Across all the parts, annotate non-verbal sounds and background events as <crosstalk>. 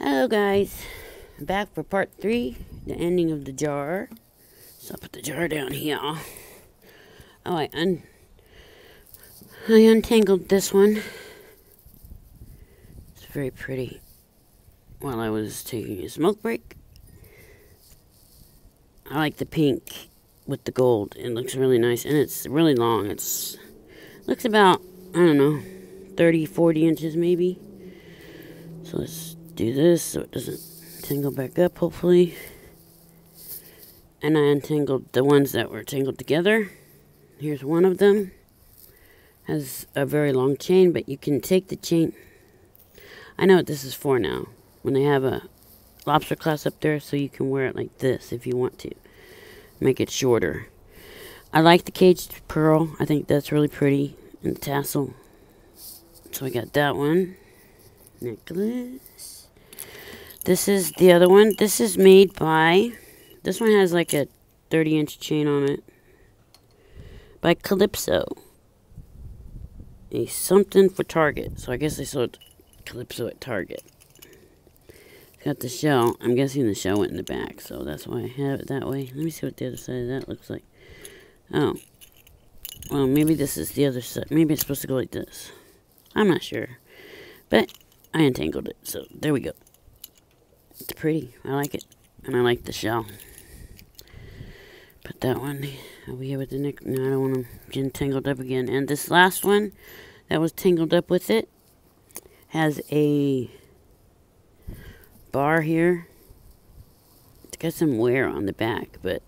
Hello guys, back for part three, the ending of the jar. So I'll put the jar down here. Oh, I un I untangled this one. It's very pretty. While I was taking a smoke break. I like the pink with the gold. It looks really nice and it's really long. It's looks about I don't know 30 40 inches maybe. So let's do this so it doesn't tangle back up, hopefully. And I untangled the ones that were tangled together. Here's one of them. Has a very long chain, but you can take the chain. I know what this is for now. When they have a lobster clasp up there, so you can wear it like this if you want to. Make it shorter. I like the caged pearl. I think that's really pretty. And the tassel. So I got that one. Necklace. This is the other one. This is made by, this one has like a 30 inch chain on it. By Calypso. A something for Target. So I guess they sold Calypso at Target. got the shell. I'm guessing the shell went in the back, so that's why I have it that way. Let me see what the other side of that looks like. Oh. Well, maybe this is the other side. Maybe it's supposed to go like this. I'm not sure. But I untangled it, so there we go. It's pretty. I like it. And I like the shell. Put that one over here with the neck. No, I don't want them getting tangled up again. And this last one that was tangled up with it has a bar here. It's got some wear on the back, but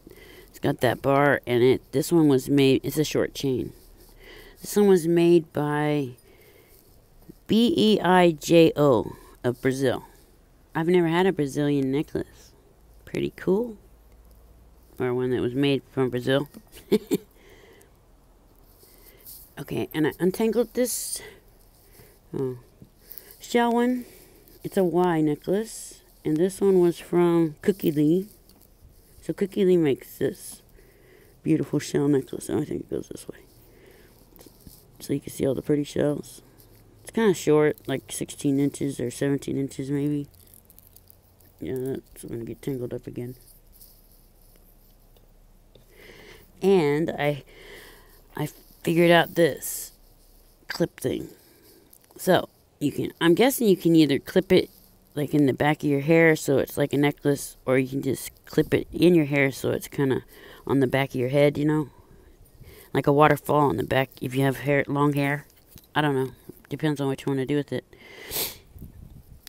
it's got that bar and it. This one was made, it's a short chain. This one was made by B-E-I-J-O of Brazil. I've never had a Brazilian necklace. Pretty cool. Or one that was made from Brazil. <laughs> okay, and I untangled this oh, shell one. It's a Y necklace. And this one was from Cookie Lee. So Cookie Lee makes this beautiful shell necklace. Oh, I think it goes this way. So you can see all the pretty shells. It's kind of short, like 16 inches or 17 inches maybe. Yeah, that's going to get tangled up again. And I, I figured out this clip thing. So you can, I'm guessing you can either clip it like in the back of your hair so it's like a necklace, or you can just clip it in your hair so it's kind of on the back of your head, you know, like a waterfall on the back if you have hair, long hair. I don't know. Depends on what you want to do with it.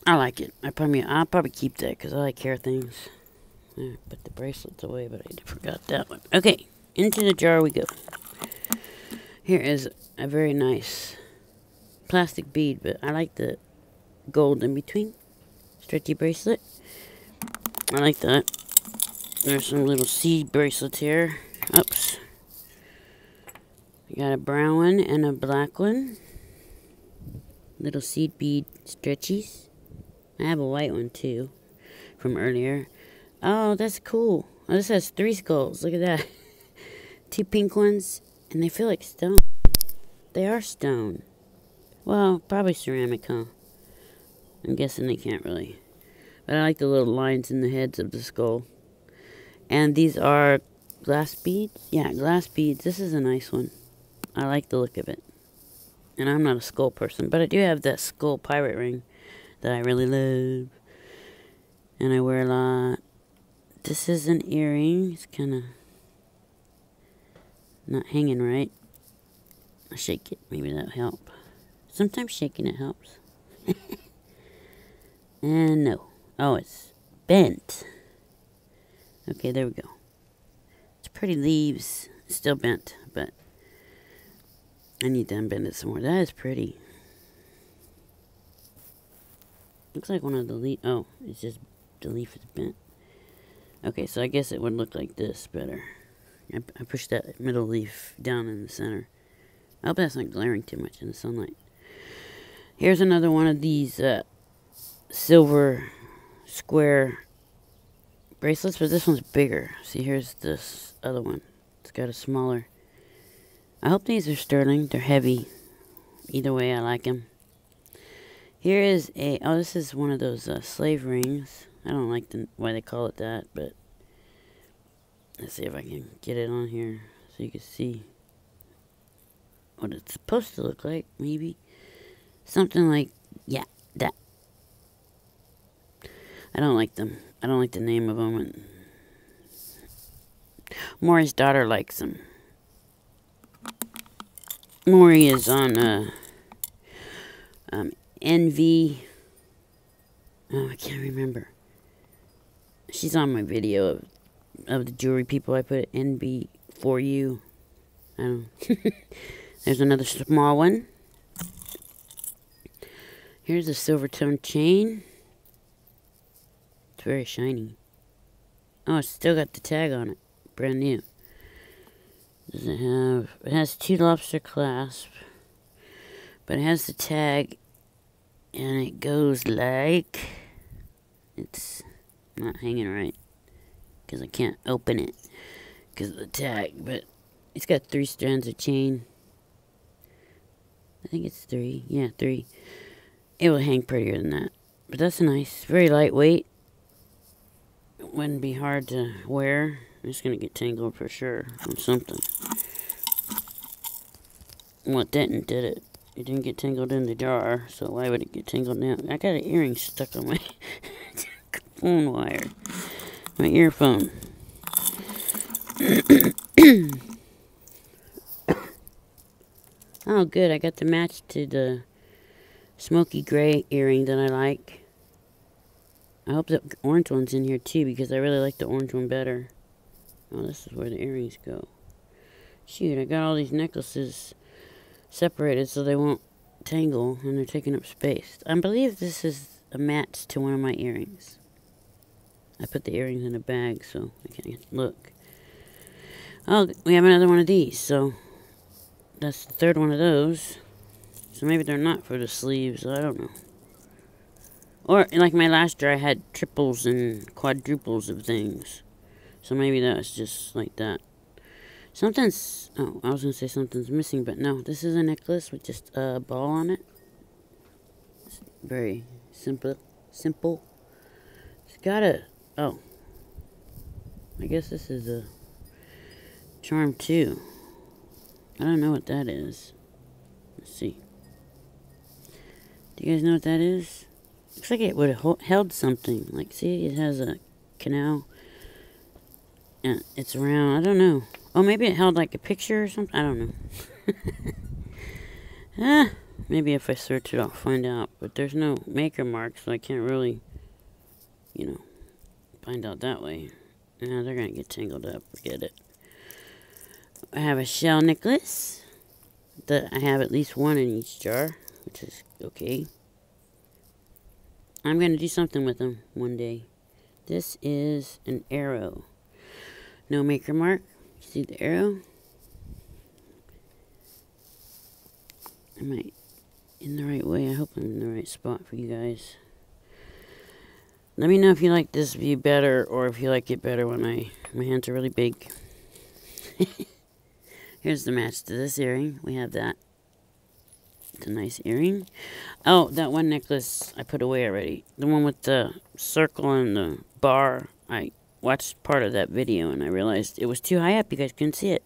I like it. I probably I'll probably keep that because I like hair things. put the bracelets away, but I forgot that one. Okay, into the jar we go. Here is a very nice plastic bead, but I like the gold in between. Stretchy bracelet. I like that. There's some little seed bracelets here. Oops. I got a brown one and a black one. Little seed bead stretchies. I have a white one too from earlier. Oh, that's cool. Oh, this has three skulls. Look at that. <laughs> Two pink ones, and they feel like stone. They are stone. Well, probably ceramic, huh? I'm guessing they can't really. But I like the little lines in the heads of the skull. And these are glass beads? Yeah, glass beads. This is a nice one. I like the look of it. And I'm not a skull person, but I do have that skull pirate ring that I really love. And I wear a lot. This is an earring. It's kind of not hanging right. I shake it. Maybe that'll help. Sometimes shaking it helps. <laughs> and no. Oh, it's bent. Okay, there we go. It's pretty leaves. It's still bent, but I need to unbend it some more. That is pretty. Looks like one of the leaf. Oh, it's just the leaf is bent. Okay, so I guess it would look like this better. I, I pushed that middle leaf down in the center. I hope that's not glaring too much in the sunlight. Here's another one of these uh, silver square bracelets, but this one's bigger. See, here's this other one. It's got a smaller. I hope these are sterling. They're heavy. Either way, I like them. Here is a, oh, this is one of those uh, slave rings. I don't like the, why they call it that, but let's see if I can get it on here so you can see what it's supposed to look like, maybe. Something like, yeah, that. I don't like them. I don't like the name of them. And Maury's daughter likes them. Maury is on uh, um, NV. Oh, I can't remember. She's on my video of, of the jewelry people. I put it NB for you. I don't. <laughs> There's another small one. Here's a silver tone chain. It's very shiny. Oh, it's still got the tag on it. Brand new. Does it have... It has two lobster clasp. But it has the tag. And it goes like... It's not hanging right. Because I can't open it. Because of the tag. But it's got three strands of chain. I think it's three. Yeah, three. It will hang prettier than that. But that's nice. Very lightweight. It wouldn't be hard to wear. It's to get tangled for sure on something. Well, it didn't, did it? It didn't get tangled in the jar, so why would it get tangled now? I got an earring stuck on my <laughs> phone wire. My earphone. <coughs> oh, good. I got the match to the smoky gray earring that I like. I hope the orange one's in here too because I really like the orange one better. Oh, this is where the earrings go. Shoot, I got all these necklaces separated so they won't tangle and they're taking up space. I believe this is a match to one of my earrings. I put the earrings in a bag so I can't look. Oh, we have another one of these, so that's the third one of those. So maybe they're not for the sleeves, I don't know. Or, like my last year, I had triples and quadruples of things. So maybe that's just like that. Something's, oh, I was going to say something's missing, but no. This is a necklace with just a ball on it. It's very simple. Simple. It's got a, oh. I guess this is a charm too. I don't know what that is. Let's see. Do you guys know what that is? Looks like it would have held something. Like, see, it has a canal. And it's around, I don't know. Oh, maybe it held like a picture or something. I don't know. ah, <laughs> maybe if I search it, I'll find out. But there's no maker mark, so I can't really, you know, find out that way. Now they're going to get tangled up. Forget it. I have a shell necklace. That I have at least one in each jar, which is okay. I'm going to do something with them one day. This is an arrow. No maker mark. See the arrow? Am I in the right way? I hope I'm in the right spot for you guys. Let me know if you like this view better or if you like it better when I my hands are really big. <laughs> Here's the match to this earring. We have that. It's a nice earring. Oh, that one necklace I put away already. The one with the circle and the bar. I watched part of that video and I realized it was too high up. You guys couldn't see it.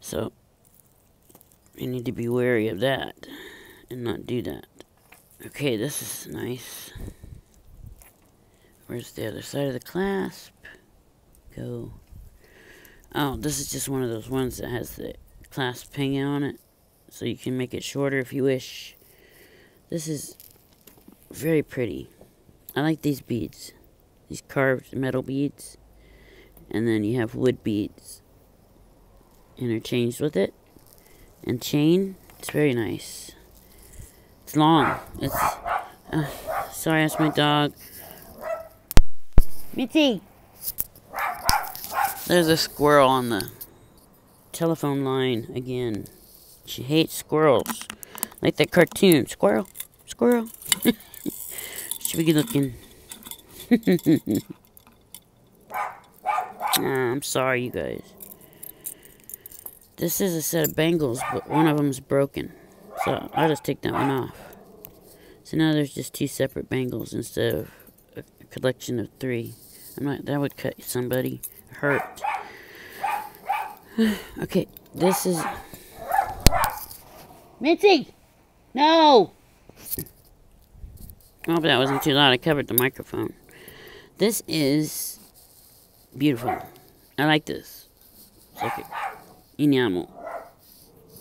So, you need to be wary of that and not do that. Okay, this is nice. Where's the other side of the clasp? Go. Oh, this is just one of those ones that has the clasp hanging on it so you can make it shorter if you wish. This is very pretty. I like these beads. These carved metal beads. And then you have wood beads interchanged with it. And chain. It's very nice. It's long. It's... Uh, sorry, that's my dog. Mitzi! There's a squirrel on the telephone line again. She hates squirrels. Like that cartoon. Squirrel. Squirrel. <laughs> Should be looking. <laughs> oh, I'm sorry, you guys. This is a set of bangles, but one of them's broken. So I'll just take that one off. So now there's just two separate bangles instead of a collection of three. I'm not, that would cut somebody. Hurt. <sighs> okay, this is... Mitzi! No! Oh, I hope that wasn't too loud. I covered the microphone. This is beautiful. I like this. It's like enamel.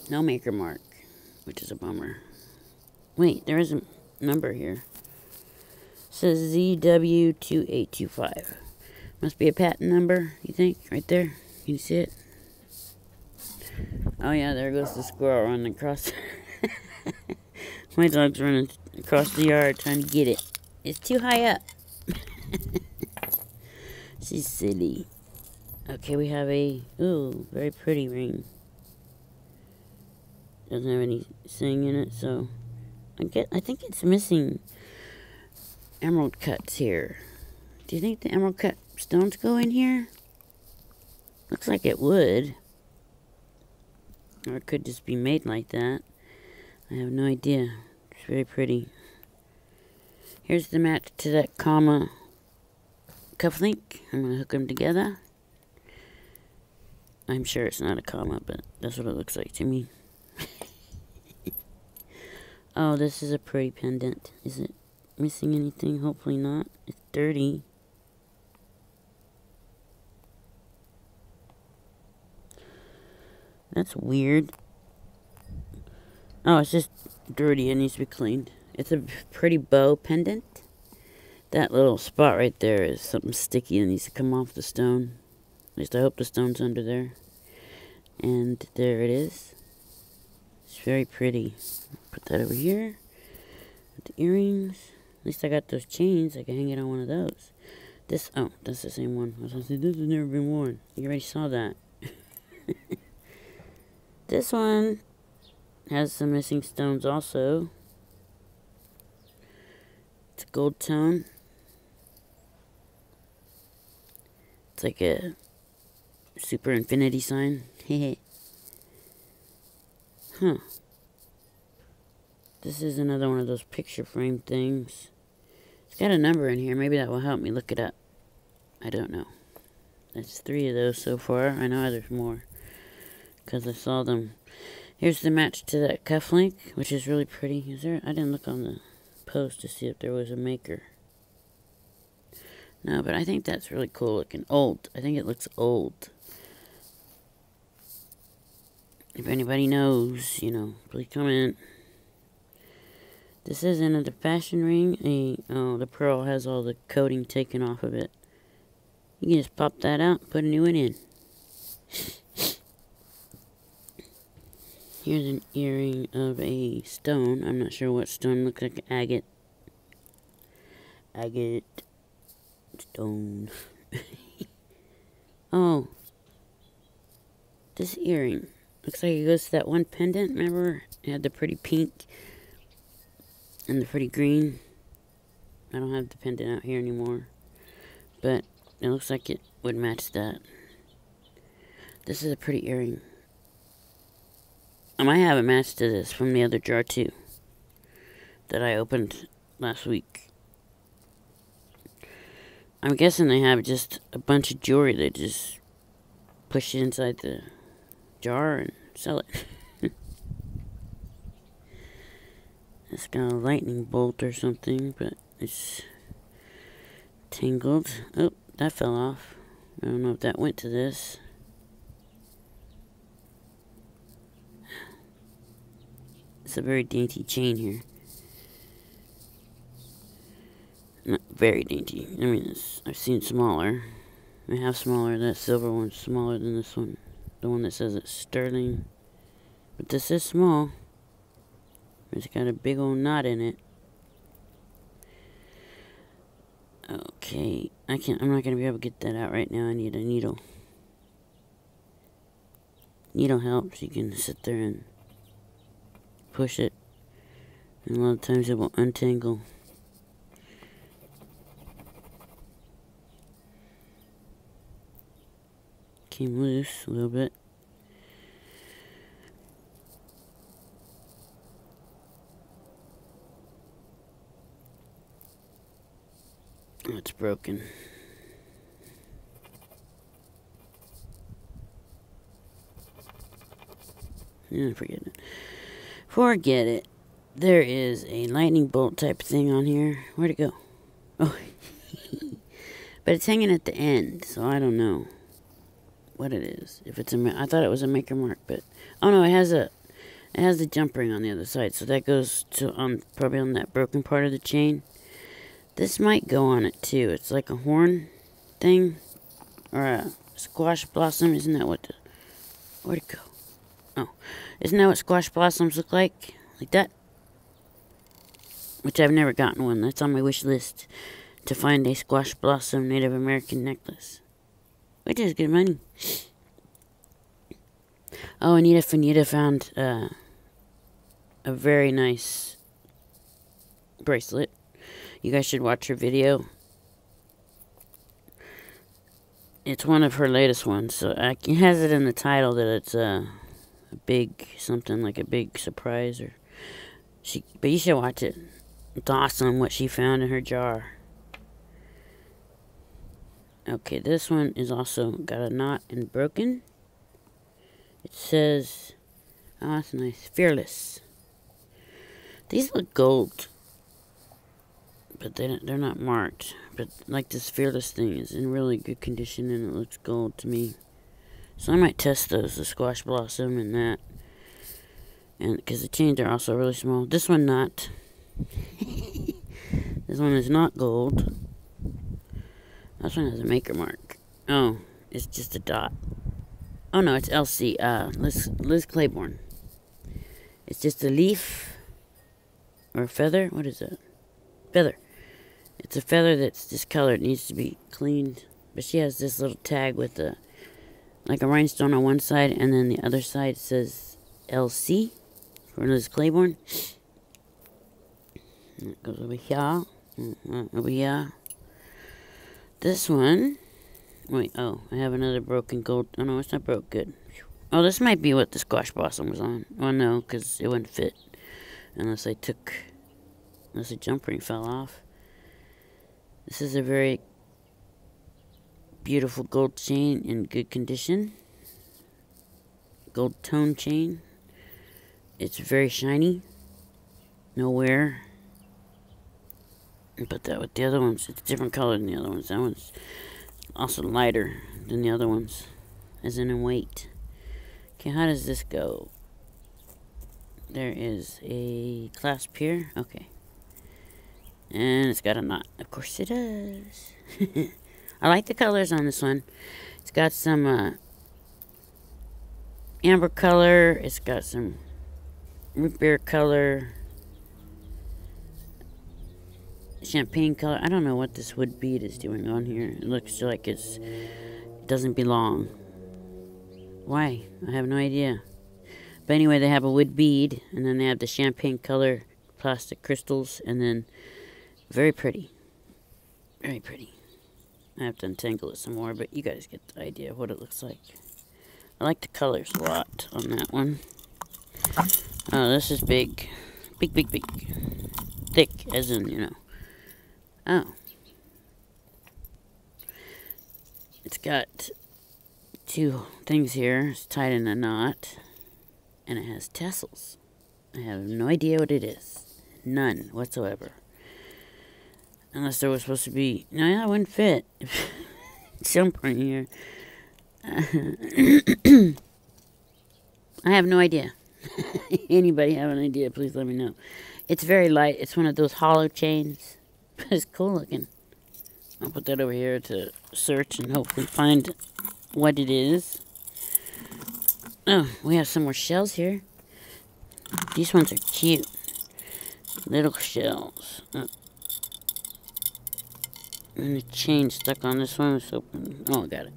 No maker mark, which is a bummer. Wait, there is a number here. It says ZW2825. Must be a patent number, you think? Right there? Can you see it? Oh yeah, there goes the squirrel running across. <laughs> My dog's running across the yard trying to get it. It's too high up. <laughs> She's silly. Okay, we have a, ooh, very pretty ring. Doesn't have any anything in it, so I get. I think it's missing emerald cuts here. Do you think the emerald cut stones go in here? Looks like it would. Or it could just be made like that. I have no idea. It's very pretty. Here's the match to that comma cufflink. I'm going to hook them together. I'm sure it's not a comma, but that's what it looks like to me. <laughs> oh, this is a pretty pendant. Is it missing anything? Hopefully not. It's dirty. That's weird. Oh, it's just dirty. It needs to be cleaned. It's a pretty bow pendant. That little spot right there is something sticky that needs to come off the stone. At least I hope the stone's under there. And there it is. It's very pretty. Put that over here. With the earrings. At least I got those chains. I can hang it on one of those. This, oh, that's the same one. I was to say, this has never been worn. You already saw that. <laughs> this one has some missing stones also. It's a gold tone. It's like a super infinity sign. <laughs> huh. This is another one of those picture frame things. It's got a number in here. Maybe that will help me look it up. I don't know. That's three of those so far. I know there's more. Because I saw them Here's the match to that cufflink, which is really pretty. Is there? I didn't look on the post to see if there was a maker. No, but I think that's really cool looking. Old. I think it looks old. If anybody knows, you know, please comment. This isn't a fashion ring. A, oh, the pearl has all the coating taken off of it. You can just pop that out, put a new one in. Here's an earring of a stone. I'm not sure what stone. Looks like agate. Agate stone. <laughs> oh. This earring. Looks like it goes to that one pendant. Remember? It had the pretty pink and the pretty green. I don't have the pendant out here anymore. But it looks like it would match that. This is a pretty earring. I might have a match to this from the other jar too. That I opened last week. I'm guessing they have just a bunch of jewelry they just push it inside the jar and sell it. <laughs> it's got a lightning bolt or something, but it's tangled. Oh, that fell off. I don't know if that went to this. It's a very dainty chain here. Not very dainty. I mean, I've seen smaller. I have smaller. That silver one's smaller than this one. The one that says it's sterling. But this is small. It's got a big old knot in it. Okay, I can't. I'm not gonna be able to get that out right now. I need a needle. Needle helps. You can sit there and push it. And a lot of times it will untangle. Came loose a little bit. Oh, it's broken. Forget it. Forget it. There is a lightning bolt type thing on here. Where'd it go? Oh. <laughs> but it's hanging at the end, so I don't know what it is. If it's a, I thought it was a maker mark, but oh no, it has a, it has the jump ring on the other side, so that goes to on probably on that broken part of the chain. This might go on it too. It's like a horn thing, or a squash blossom. Isn't that what? The, where'd it go? Oh, isn't that what squash blossoms look like? Like that? Which I've never gotten one. That's on my wish list to find a squash blossom Native American necklace. Which is good money. Oh, Anita Fanita found uh, a very nice bracelet. You guys should watch her video. It's one of her latest ones, so <laughs> it has it in the title that it's uh, a big something like a big surprise or she. But you should watch it. It's awesome what she found in her jar. Okay, this one is also got a knot and broken. It says, oh, that's nice, fearless. These look gold, but they they're not marked. But like this fearless thing is in really good condition and it looks gold to me. So I might test those, the squash blossom and that. And because the chains are also really small. This one not. <laughs> this one is not gold. This one has a maker mark. Oh, it's just a dot. Oh no, it's LC. Uh, Liz, Liz Claiborne. It's just a leaf or a feather. What is it? Feather. It's a feather that's discolored. It needs to be cleaned. But she has this little tag with a like a rhinestone on one side, and then the other side says LC for Liz Claiborne. it goes over here, mm, over here. This one, wait, oh, I have another broken gold. Oh no, it's not broke. Good. Oh, this might be what the squash blossom was on. Oh no, because it wouldn't fit unless I took, unless the jump ring fell off. This is a very beautiful gold chain in good condition. Gold tone chain. It's very shiny. No wear. Put that with the other ones. It's a different color than the other ones. That one's also lighter than the other ones, as in in weight. Okay, how does this go? There is a clasp here. Okay. And it's got a knot. Of course it does. <laughs> I like the colors on this one. It's got some uh, amber color. It's got some root beer color. Champagne color. I don't know what this wood bead is doing on here. It looks like it's it doesn't belong. Why? I have no idea. But anyway, they have a wood bead, and then they have the champagne color plastic crystals, and then very pretty. Very pretty. I have to untangle it some more, but you guys get the idea of what it looks like. I like the colors a lot on that one. Oh, this is big. Big, big, big. Thick, as in, you know. Oh. It's got two things here. It's tied in a knot. And it has tassels. I have no idea what it is. None whatsoever. Unless there was supposed to be... No, that wouldn't fit. <laughs> Some point here. <coughs> I have no idea. <laughs> Anybody have an idea, please let me know. It's very light. It's one of those hollow chains. <laughs> it's cool looking. I'll put that over here to search and hopefully find what it is. Oh, we have some more shells here. These ones are cute. Little shells. Oh. And the chain stuck on this one. So, oh, I got it.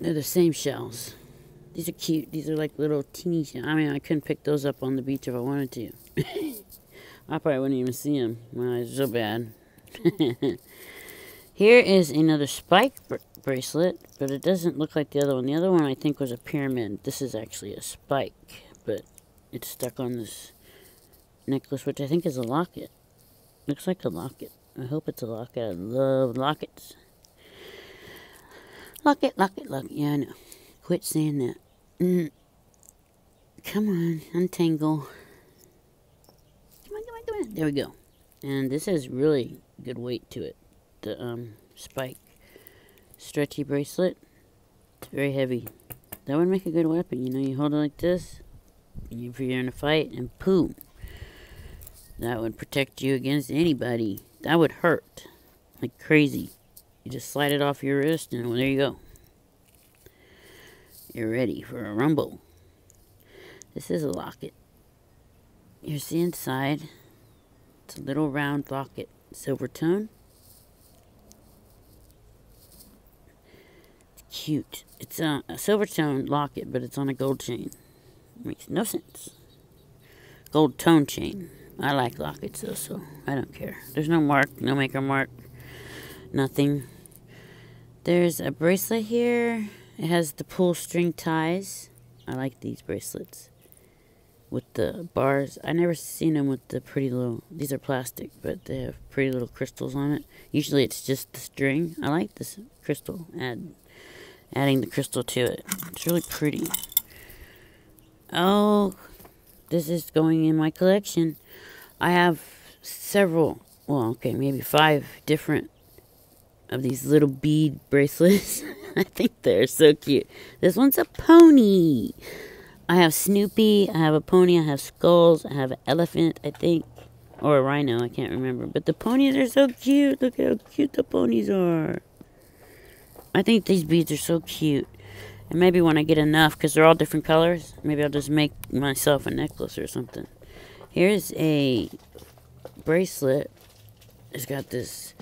They're the same shells. These are cute. These are like little teeny shells. I mean, I couldn't pick those up on the beach if I wanted to. <laughs> I probably wouldn't even see them. My eyes are so bad. <laughs> Here is another spike br bracelet, but it doesn't look like the other one. The other one I think was a pyramid. This is actually a spike, but it's stuck on this necklace, which I think is a locket. Looks like a locket. I hope it's a locket. I love lockets. Locket, locket, locket. Yeah, I know. Quit saying that. Mm. Come on, untangle. Come on, come on, come on. There we go. And this has really good weight to it. The um, spike stretchy bracelet. It's very heavy. That would make a good weapon. You know, you hold it like this, and if you're in a fight, and boom. That would protect you against anybody. That would hurt like crazy. You just slide it off your wrist, and there you go. You're ready for a rumble. This is a locket. Here's the inside. It's a little round locket. Silver tone. It's cute. It's a, a silver tone locket, but it's on a gold chain. Makes no sense. Gold tone chain. I like lockets though, so I don't care. There's no mark, no maker mark, nothing. There's a bracelet here. It has the pull string ties. I like these bracelets with the bars. I never seen them with the pretty little. These are plastic, but they have pretty little crystals on it. Usually it's just the string. I like this crystal. Add adding the crystal to it. It's really pretty. Oh, this is going in my collection. I have several. Well, okay, maybe five different of these little bead bracelets. <laughs> I think they're so cute. This one's a pony. I have Snoopy, I have a pony, I have skulls, I have an elephant, I think, or a rhino, I can't remember. But the ponies are so cute. Look how cute the ponies are. I think these beads are so cute. And maybe when I get enough, because they're all different colors, maybe I'll just make myself a necklace or something. Here's a bracelet. It's got this,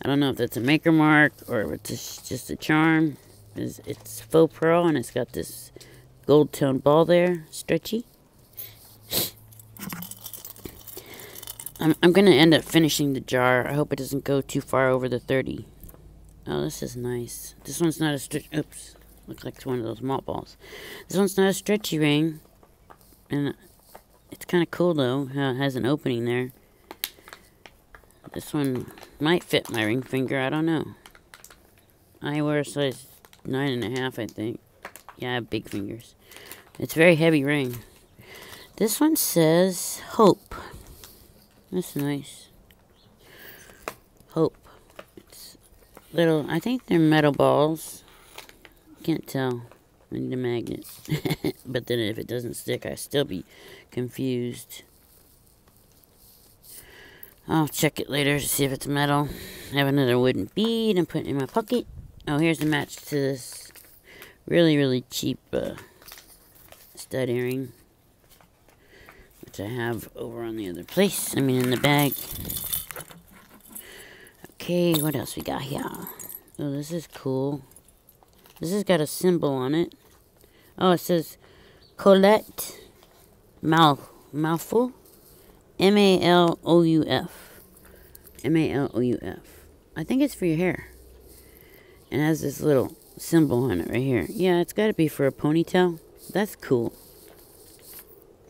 I don't know if that's a maker mark or if it's just a charm. It's faux pearl and it's got this gold tone ball there, stretchy. I'm, I'm going to end up finishing the jar. I hope it doesn't go too far over the 30. Oh, this is nice. This one's not a stretch. Oops. Looks like it's one of those malt balls. This one's not a stretchy ring. And it's kind of cool, though, how it has an opening there. This one might fit my ring finger. I don't know. I wear a size nine and a half, I think. Yeah, I have big fingers. It's very heavy ring. This one says Hope. That's nice. Hope. It's little, I think they're metal balls. Can't tell. I need a magnet. <laughs> but then if it doesn't stick, I still be confused. I'll check it later to see if it's metal. I have another wooden bead I'm putting in my pocket. Oh, here's a match to this really, really cheap uh, stud earring. Which I have over on the other place. I mean in the bag. Okay, what else we got here? Oh, this is cool. This has got a symbol on it. Oh, it says Colette Mouth Mouthful. M A L O U F. M A L O U F. I think it's for your hair. And has this little symbol on it right here. Yeah, it's got to be for a ponytail. That's cool.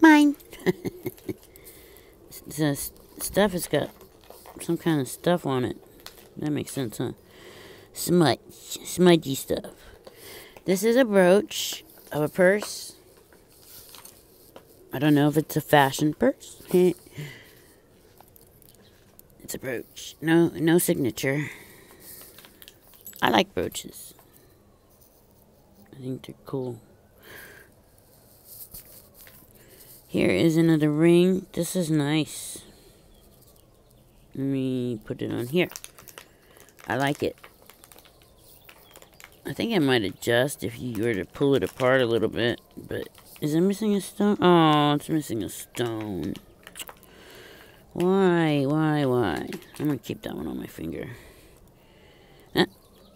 Mine. <laughs> the stuff has got some kind of stuff on it. That makes sense, huh? Smudge. Smudgy stuff. This is a brooch of a purse. I don't know if it's a fashion purse. <laughs> it's a brooch. No no signature. I like brooches. I think they're cool. Here is another ring. This is nice. Let me put it on here. I like it. I think it might adjust if you were to pull it apart a little bit. But is it missing a stone? Oh, it's missing a stone. Why, why, why? I'm to keep that one on my finger.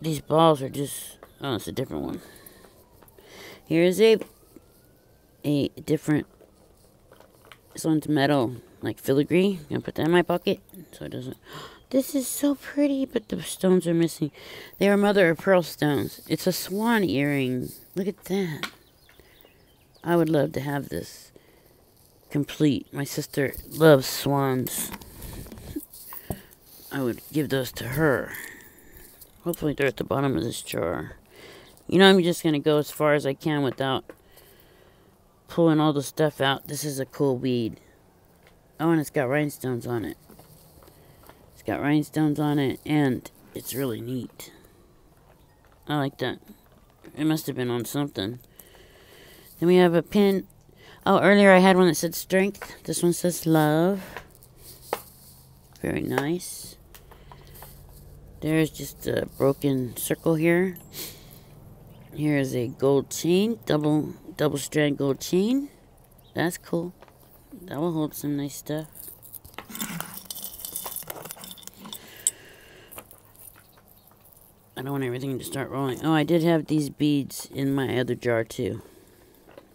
These balls are just... Oh, it's a different one. Here's a a different this one's metal, like filigree. I'm gonna put that in my pocket so it doesn't. <gasps> This is so pretty, but the stones are missing. They are mother of pearl stones. It's a swan earring. Look at that. I would love to have this complete. My sister loves swans. I would give those to her. Hopefully they're at the bottom of this jar. You know, I'm just going to go as far as I can without pulling all the stuff out. This is a cool bead. Oh, and it's got rhinestones on it. It's got rhinestones on it, and it's really neat. I like that. It must have been on something. Then we have a pin. Oh, earlier I had one that said strength. This one says love. Very nice. There's just a broken circle here. Here is a gold chain, double double strand gold chain. That's cool. That will hold some nice stuff. I don't want everything to start rolling. Oh, I did have these beads in my other jar too.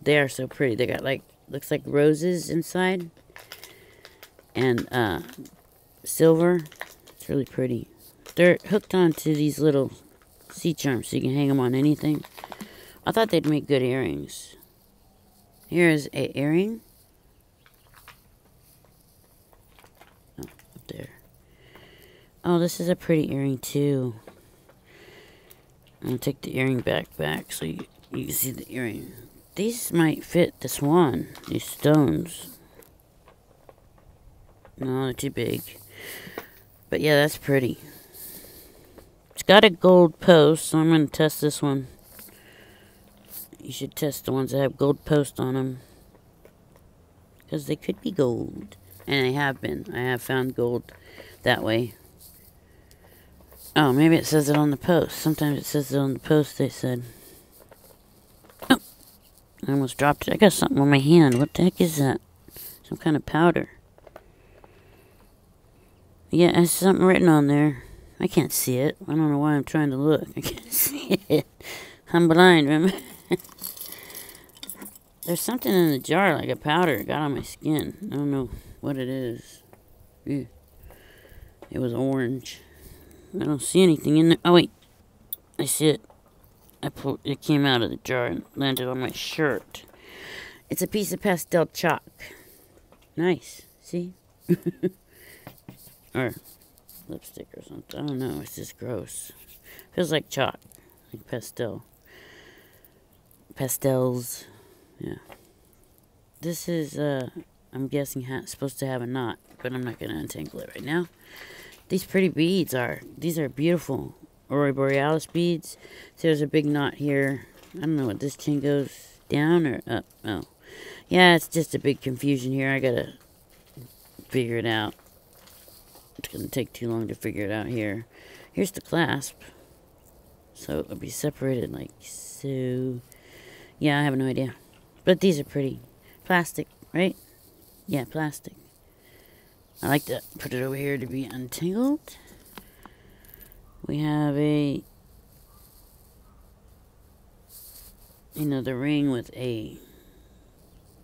They are so pretty. They got like looks like roses inside and uh, silver. It's really pretty. They're hooked onto these little sea charms so you can hang them on anything. I thought they'd make good earrings. Here's a earring. Oh, up there. Oh, this is a pretty earring too. I'm gonna take the earring back back so you, you can see the earring. These might fit this one, these stones. No, they're too big. But yeah, that's pretty It's got a gold post, so I'm to test this one. You should test the ones that have gold post on them. Because they could be gold. And they have been. I have found gold that way. Oh, maybe it says it on the post. Sometimes it says it on the post, they said. Oh, I almost dropped it. I got something on my hand. What the heck is that? Some kind of powder. Yeah, there's something written on there. I can't see it. I don't know why I'm trying to look. I can't <laughs> see it. I'm blind, remember? <laughs> There's something in the jar, like a powder, it got on my skin. I don't know what it is. Ew. It was orange. I don't see anything in there. Oh, wait. I see it. I pulled, it came out of the jar and landed on my shirt. It's a piece of pastel chalk. Nice. See? <laughs> or lipstick or something. I don't know. It's just gross. Feels like chalk, like pastel. Pastels. Yeah. This is, uh, I'm guessing ha supposed to have a knot, but I'm not going to untangle it right now. These pretty beads are, these are beautiful. Aurora Borealis beads. So there's a big knot here. I don't know what this chain goes down or up. Oh. Yeah, it's just a big confusion here. I gotta figure it out. It's to take too long to figure it out here. Here's the clasp. So it'll be separated like so. Yeah, I have no idea. But these are pretty. Plastic, right? Yeah, plastic. I like to put it over here to be untangled. We have a another ring with a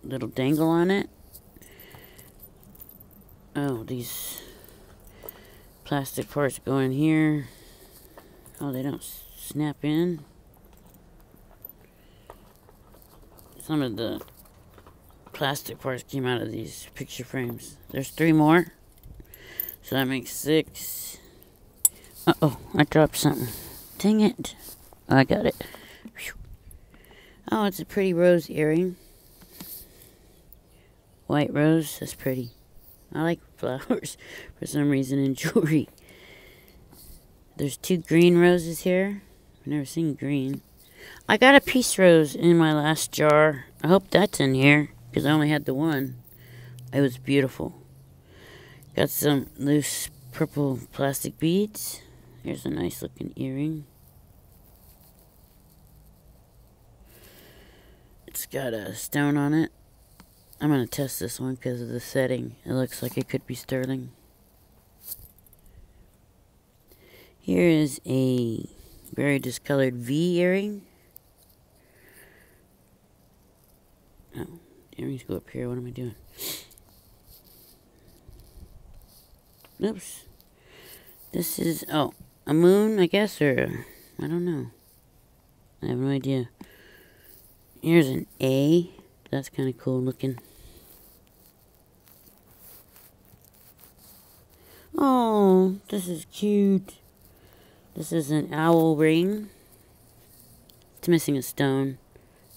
little dangle on it. Oh, these plastic parts go in here. Oh, they don't snap in. Some of the plastic parts came out of these picture frames. There's three more. So that makes six. Uh-oh, I dropped something. Dang it. Oh, I got it. Whew. Oh, it's a pretty rose earring. White rose, that's pretty. I like <laughs> flowers for some reason in jewelry. There's two green roses here. I've never seen green. I got a peace rose in my last jar. I hope that's in here because I only had the one. It was beautiful. Got some loose purple plastic beads. Here's a nice looking earring. It's got a stone on it. I'm going to test this one because of the setting. It looks like it could be sterling. Here is a very discolored V earring. Oh, earrings go up here. What am I doing? Oops. This is, oh, a moon, I guess, or I don't know. I have no idea. Here's an A. That's kind of cool looking. Oh, this is cute. This is an owl ring. It's missing a stone.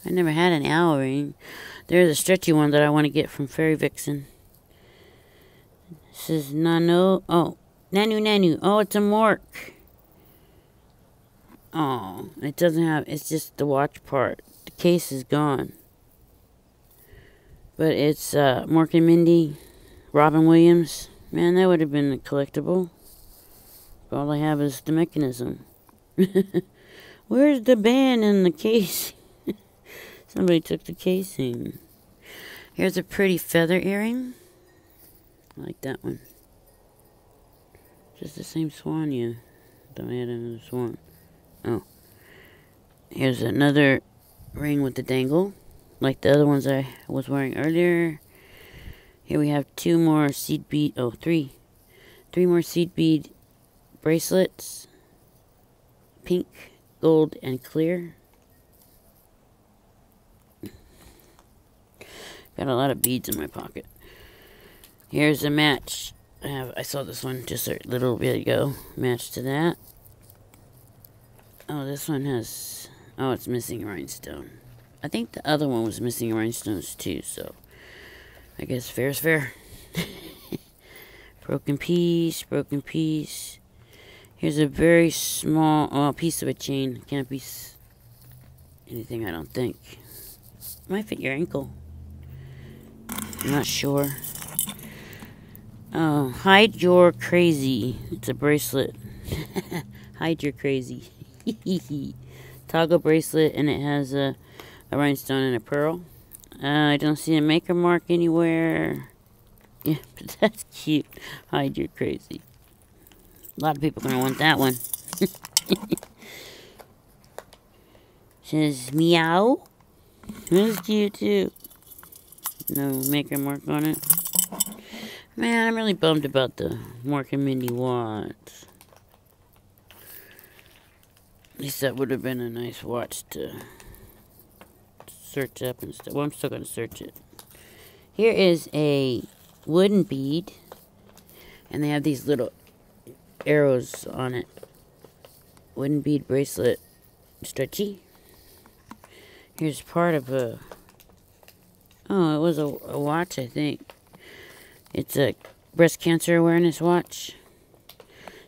I never had an owl ring. There's a stretchy one that I want to get from Fairy Vixen. This is Nano. Oh, Nanu Nanu. Oh, it's a Mork. Oh, it doesn't have. It's just the watch part. The case is gone. But it's uh, Mork and Mindy, Robin Williams. Man, that would have been a collectible. All I have is the mechanism. <laughs> Where's the band in the case? Somebody took the casing. Here's a pretty feather earring. I like that one. Just the same swan you. Don't add another swan. Oh. Here's another ring with the dangle. Like the other ones I was wearing earlier. Here we have two more seed bead. Oh, three. Three more seed bead bracelets. Pink gold and clear. Got a lot of beads in my pocket. Here's a match. I have I saw this one just a little bit ago. Match to that. Oh, this one has oh, it's missing rhinestone. I think the other one was missing rhinestones too, so I guess fair is fair. <laughs> broken piece, broken piece. Here's a very small oh, piece of a chain. Can't be anything, I don't think. Might fit your ankle. I'm not sure. Oh, hide your crazy. It's a bracelet. <laughs> hide your crazy. <laughs> Toggle bracelet, and it has a, a rhinestone and a pearl. Uh, I don't see a maker mark anywhere. <laughs> Yeah, but that's cute. Hide your crazy. A lot of people are going to want that one. Says meow. That's cute too. No maker mark on it. Man, I'm really bummed about the Mork and Mindy watch. At least that would have been a nice watch to search up and stuff. Well, I'm still going to search it. Here is a wooden bead. And they have these little arrows on it. Wooden bead bracelet. Stretchy. Here's part of a... Oh, it was a, a watch, I think. It's a breast cancer awareness watch.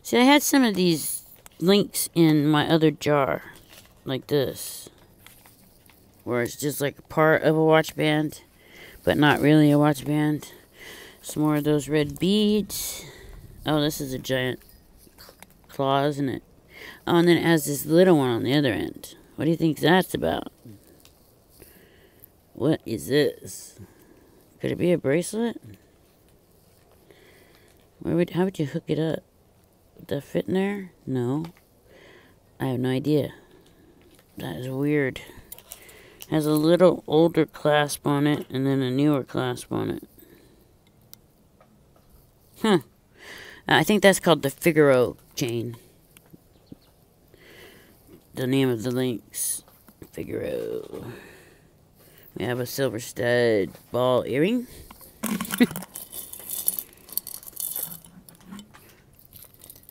See, I had some of these links in my other jar. Like this. Where it's just like part of a watch band. But not really a watch band. Some more of those red beads. Oh, this is a giant claw, isn't it? Oh, and then it has this little one on the other end. What do you think that's about? What is this? Could it be a bracelet? Where would how would you hook it up? Would that fit in there? No. I have no idea. That is weird. Has a little older clasp on it and then a newer clasp on it. Huh. Uh, I think that's called the Figaro chain. The name of the links. Figaro. We have a silver stud ball earring.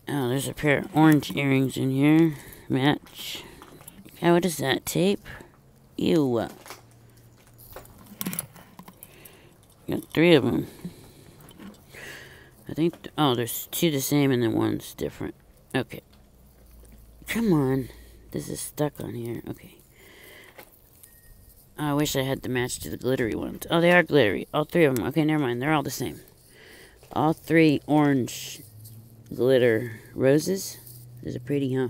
oh, there's a pair of orange earrings in here. Match. Oh, what is that? Tape? Ew. Got three of them. I think, oh, there's two the same and then one's different. Okay. Come on. This is stuck on here. Okay. I wish I had the match to the glittery ones. Oh, they are glittery. All three of them. Okay, never mind. They're all the same. All three orange glitter roses. These are pretty, huh?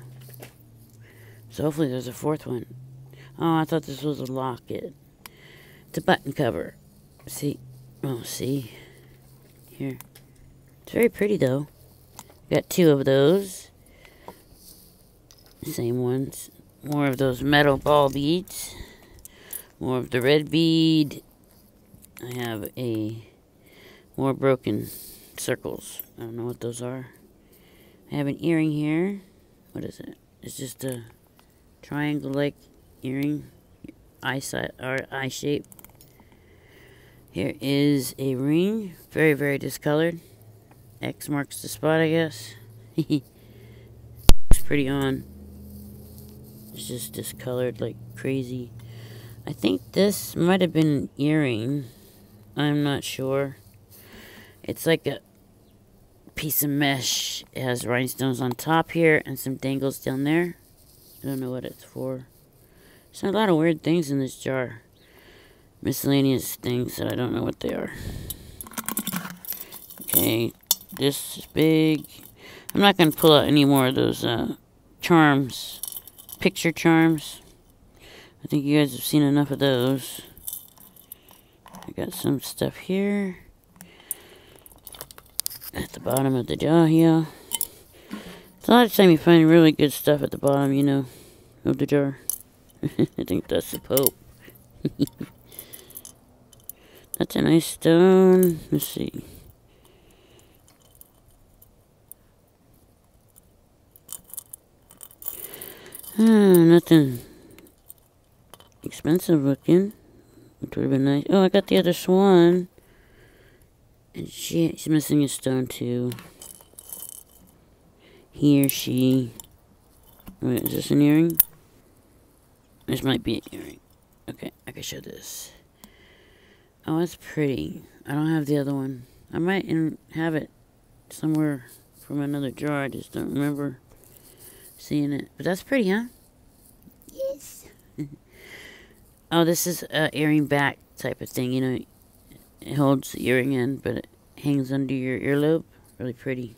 So hopefully there's a fourth one. Oh, I thought this was a locket. It's a button cover. See? Oh, see? Here. It's very pretty though. Got two of those. Same ones. More of those metal ball beads. More of the red bead. I have a more broken circles. I don't know what those are. I have an earring here. What is it? It's just a triangle-like earring, eye or eye shape. Here is a ring, very very discolored. X marks the spot, I guess. <laughs> Looks pretty on. It's just discolored like crazy. I think this might have been an earring. I'm not sure. It's like a piece of mesh. It has rhinestones on top here and some dangles down there. I don't know what it's for. There's a lot of weird things in this jar. Miscellaneous things that I don't know what they are. Okay, this is big. I'm not going to pull out any more of those uh, charms, picture charms. I think you guys have seen enough of those. I got some stuff here. At the bottom of the jar here. It's a lot of time you find really good stuff at the bottom, you know, of the jar. <laughs> I think that's the Pope. <laughs> that's a nice stone. Let's see. Hmm, nothing expensive looking. Which would have been nice. Oh, I got the other swan. And she, she's missing a stone too. He or she. Wait, is this an earring? This might be an earring. Okay, I can show this. Oh, it's pretty. I don't have the other one. I might have it somewhere from another jar. I just don't remember seeing it. But that's pretty, huh? Yes. Oh, this is a earring back type of thing. You know, it holds the earring in, but it hangs under your earlobe. Really pretty.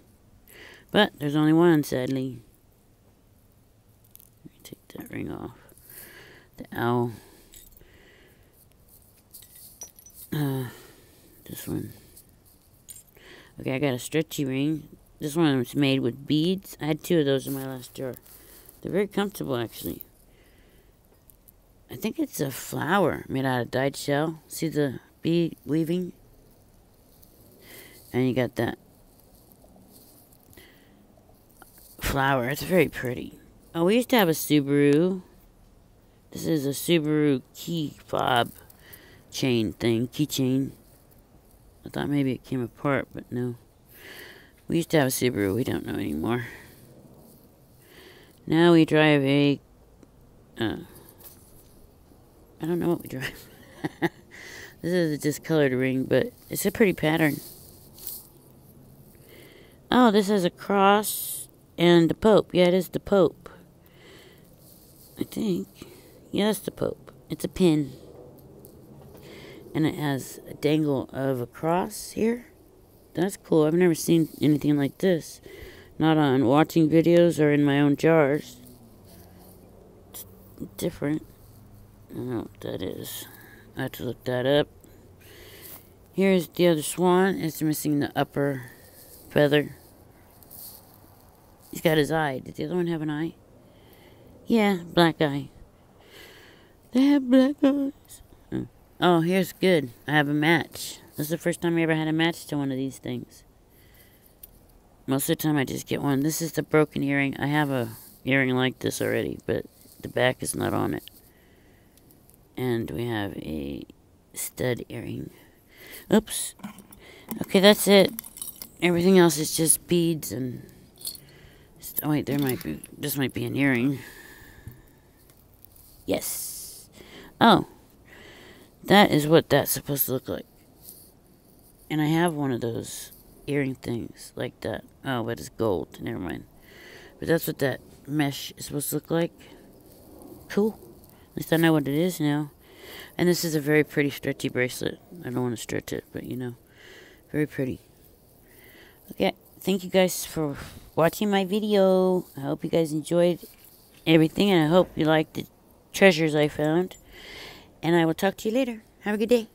But there's only one, sadly. Let me take that ring off. The owl. Uh, this one. Okay, I got a stretchy ring. This one was made with beads. I had two of those in my last jar. They're very comfortable, actually. I think it's a flower made out of dyed shell. See the bead weaving? And you got that flower. It's very pretty. Oh, we used to have a Subaru. This is a Subaru key fob chain thing, keychain. I thought maybe it came apart, but no. We used to have a Subaru. We don't know anymore. Now we drive a. Uh, I don't know what we drive. <laughs> this is a discolored ring, but it's a pretty pattern. Oh, this has a cross and the Pope. Yeah, it is the Pope. I think. Yeah, that's the Pope. It's a pin. And it has a dangle of a cross here. That's cool. I've never seen anything like this. Not on watching videos or in my own jars. It's different. I don't know what that is. I have to look that up. Here's the other swan. It's missing the upper feather. He's got his eye. Did the other one have an eye? Yeah, black eye. They have black eyes. Oh, oh here's good. I have a match. This is the first time I ever had a match to one of these things. Most of the time I just get one. This is the broken earring. I have a earring like this already, but the back is not on it. And we have a stud earring. Oops. Okay, that's it. Everything else is just beads and... Oh wait, there might be... This might be an earring. Yes. Oh. That is what that's supposed to look like. And I have one of those earring things like that. Oh, but it's gold. Never mind. But that's what that mesh is supposed to look like. Cool. At least I know what it is now. And this is a very pretty stretchy bracelet. I don't want to stretch it, but you know. Very pretty. Okay, thank you guys for watching my video. I hope you guys enjoyed everything, and I hope you liked the treasures I found. And I will talk to you later. Have a good day.